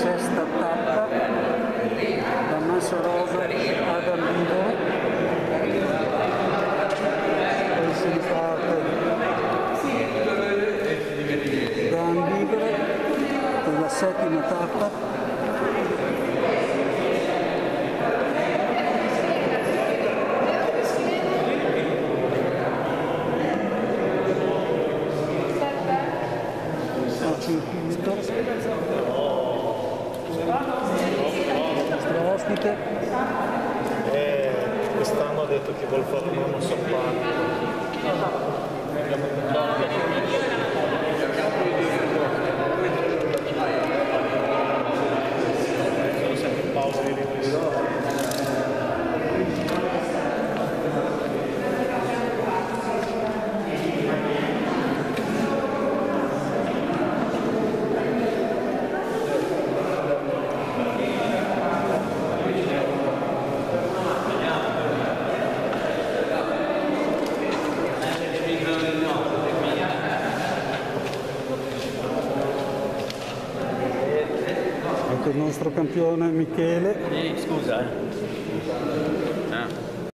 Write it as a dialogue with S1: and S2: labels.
S1: sesta tappa da Masorova ad Alvivo poi si riparte da Ambivere per la settima tappa. Ospite
S2: Eh, quest'anno ha detto che vuole fare un anno sabbatico.
S1: Ecco il nostro campione Michele
S3: Ehi, scusa, eh. Ah.